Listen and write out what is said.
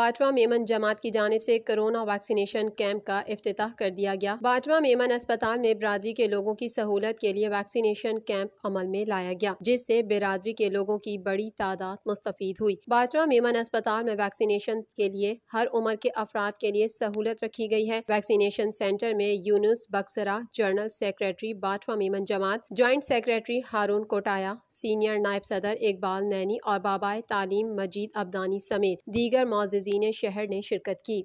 बाजवा मेमन जमात की जानब से कोरोना वैक्सीनेशन कैंप का अफ्ताह कर दिया गया। बाटवा मेमन अस्पताल में बिरादरी के लोगों की सहूलत के लिए वैक्सीनेशन कैंप अमल में लाया गया, जिससे बिरादरी के लोगों की बड़ी तादाद मुस्तफ़ हुई। बाटवा मेमन अस्पताल में वैक्सीनेशन के लिए हर उम्र के अफराद के लिए सहूलत रखी गई है। वैक्सीनेशन सेंटर में Yunus Baksara general secretary Batwa Memon Jamaat, joint secretary Haroon Kotaya, senior नायब सदर इकबाल नैनी और बाबाए तालीम मजीद अब्दानी समेत दीगर मोजीन शहर ने शिरकत की।